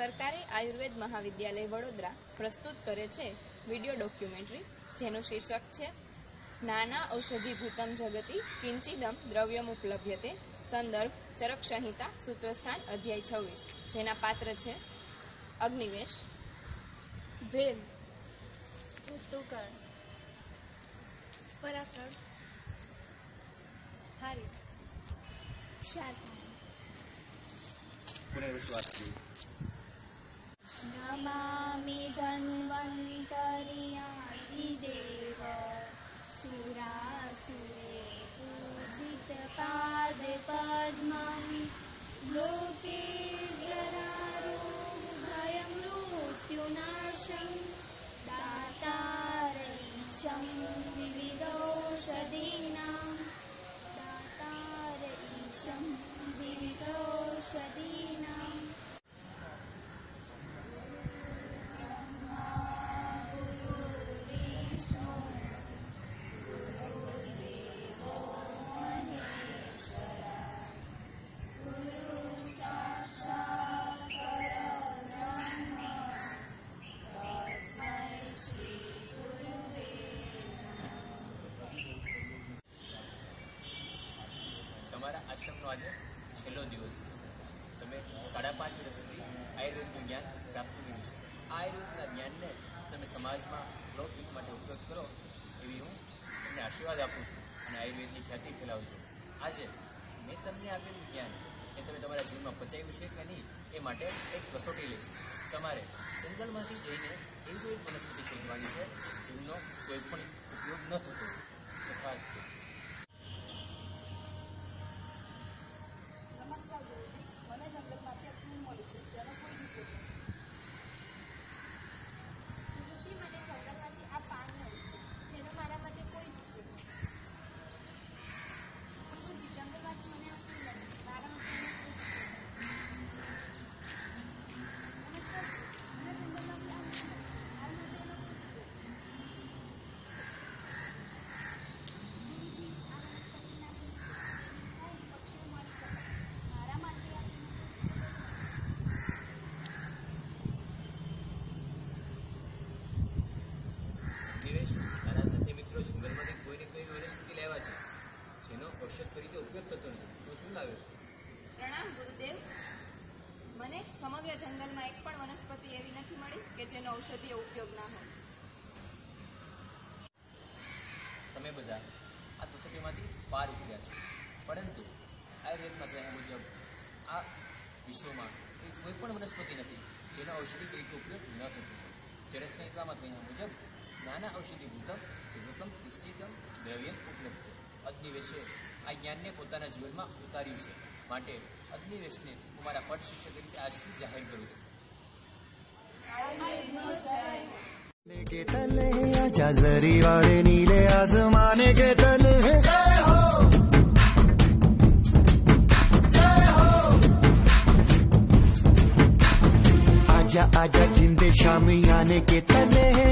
આયુર્વેદ મહાવિદ્યાલય વડોદરા પ્રસ્તુત કરે છે વિડિયો ડોક્યુમેન્ટરી, જેનું શીર્ષક છે, નાના ઔષધિભૂતમ જગતિ કિંચિદમ દ્રવ્યમ ઉપલભ્યતે સંદર્ભ ચરક સંહિતા સૂત્રસ્થાન, અધ્યાય છવ્વીસ, જેના પાત્ર છે, અગ્નિવેશ ભેલ ઋતુકળ પરાસર હારી ક્ષાર नमामि धन्वन्तरिणादिदेव सुरासुरे पूजितपादपद्मा लोके जरारोभयं मृत्युनाशं। दातारशं विविधौषधीनां। दातार ईशं विविधौषधीनाम् આશ્રમનો આજે છેલ્લો દિવસ છે. તમે સાડા પાંચ વર્ષ સુધી આયુર્વેદનું જ્ઞાન પ્રાપ્ત કર્યું છે. આયુર્વેદના જ્ઞાનને તમે સમાજમાં લૌકિક માટે ઉપયોગ કરો એવી હું તમને આશીર્વાદ આપું છું અને આયુર્વેદની ખ્યાતિ ફેલાવું છું. આજે મેં તમને આપેલું જ્ઞાન એ તમે તમારા જીવનમાં પચાવ્યું છે કે નહીં એ માટે એક કસોટી લઈશ. તમારે જંગલમાંથી જઈને એવી કોઈ વનસ્પતિ શોધવાની છે જેમનો કોઈ પણ ઉપયોગ ન થતો. હોય. Jennifer. નથી તું શું લાવ્યો છે. પ્રણામ ગુરુદેવ. મને સમગ્ર જંગલમાં એક પણ વનસ્પતિ એવી નથી મળી કે જેનો ઔષધીય ઉપયોગ ના હોય. તમે બધા આ કસોટીમાંથી પાર ઉતર્યા છો. પરંતુ આયુર્વેદમાં કહેવા મુજબ આ વિશ્વમાં એવી કોઈ પણ વનસ્પતિ નથી જેનો ઔષધિ તરીકે ઉપયોગ ન થતો હોય. ચરક સંહિતામાં કહ્યા મુજબ નાના ઔષધિ ભૂતમ ભૂતમ નિશ્ચિતમ દ્રવ્યમ ઉપલબ્ધ. અગ્નિવેશે આ જ્ઞાનને પોતાના જીવનમાં ઉતાર્યું છે માટે અગ્નિવેશને હું મારા પટ શિક્ષક તરીકે આજથી જાહેર કરું છું के तले आजा जरी वाले नीले आसमाने के तले जय हो जय हो आजा आजा जिंदे शामी आने के तले आजा